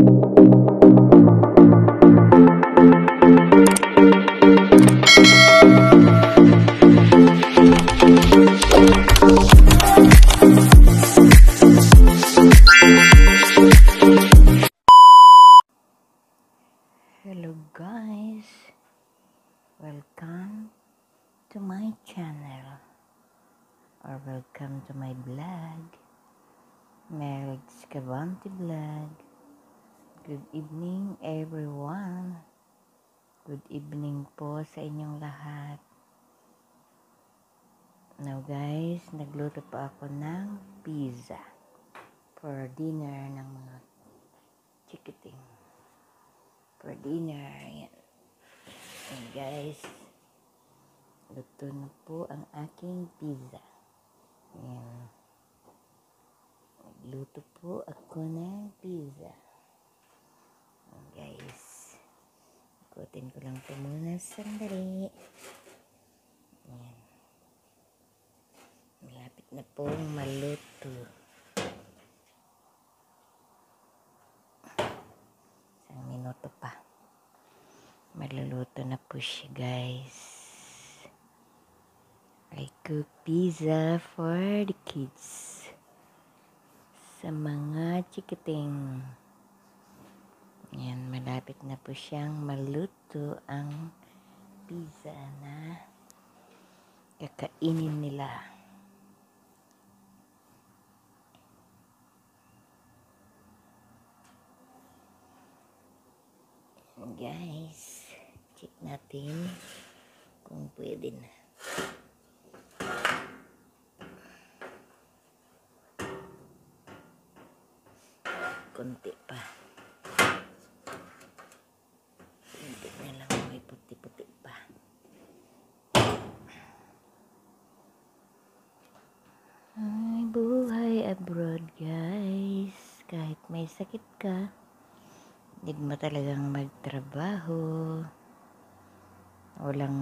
Hello guys, welcome to my channel or welcome to my vlog, Mel Escavante Vlog. Good evening everyone. Good evening po sa inyong lahat. Now guys, nagluto pa ako ng pizza for dinner ng mga chikiting for dinner. Ayan. And guys, luto na po ang aking pizza. Ayan. Nagluto po ako ng pizza. Guys. Ikutin ko lang po muna sandali. Ayan. Malapit na pong maluto. Isang minuto pa. Maluluto na po siya, guys. I cook pizza for the kids. Sa mga chikiting. Yan, malapit na po siyang maluto ang pizza na kakainin nila. Guys, check natin kung pwede na. Kunti pa. Kunti na lang may puti-puti pa. Ay, buhay abroad guys. Kahit sakit ka, need mo talagang magtrabaho. Walang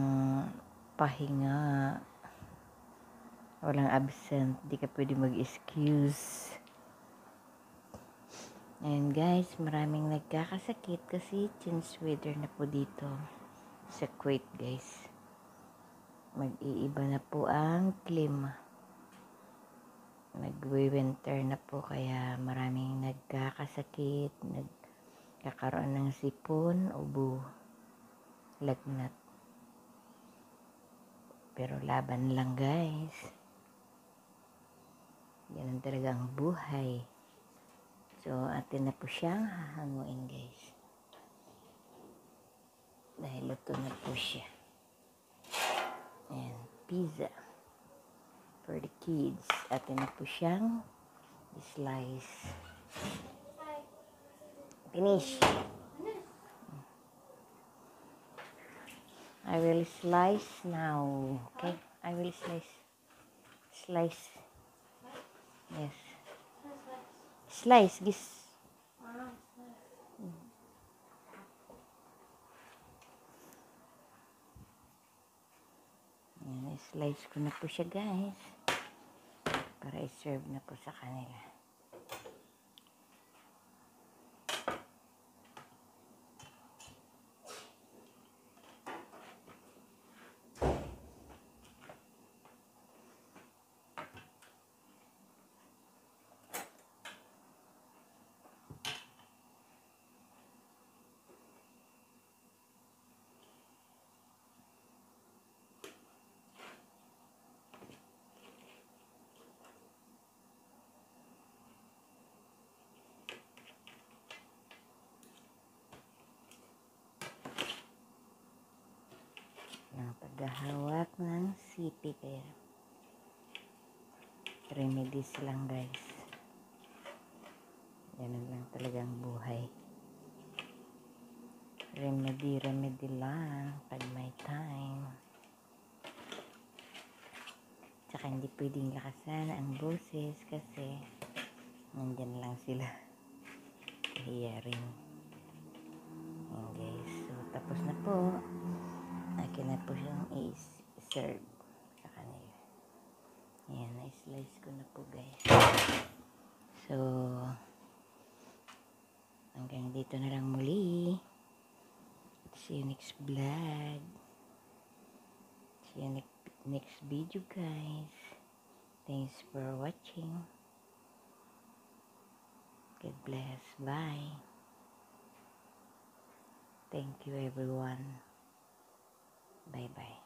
pahinga. Walang absent. Di ka pwede mag-excuse. And guys, maraming nagkakasakit kasi change weather na po dito sa Kuwait guys. Mag-iiba na po ang klima. Nag-winter na po kaya maraming nagkakasakit, nagkakaroon ng sipon, ubo, lagnat. Pero laban lang guys. Yan talaga ang buhay. So, atin na po siyang hahanguin guys. Dahil luto na po siya. Ayan, pizza. For the kids. Atin na po siyang slice. Finish. I will slice now. Okay? I will slice. Slice. Yes. Slice. Gis. Yan, slice ko na po siya guys. Para i-serve na po sa kanila. Ng paghahawak ng sipi kaya remedies lang guys. Ganun lang talagang buhay. Remedy remedy lang pag may time. Tsaka hindi pwedeng lakasan ang boses kasi nandyan lang sila. Kahiya rin Ayan guys. So tapos na po akin na po siyang i-serve sa kanila. Ayan, na-slice ko na po guys. So, Hanggang dito na lang muli. See you next vlog. See you next, next video guys. Thanks for watching. God bless. Bye. Thank you everyone. Bye bye.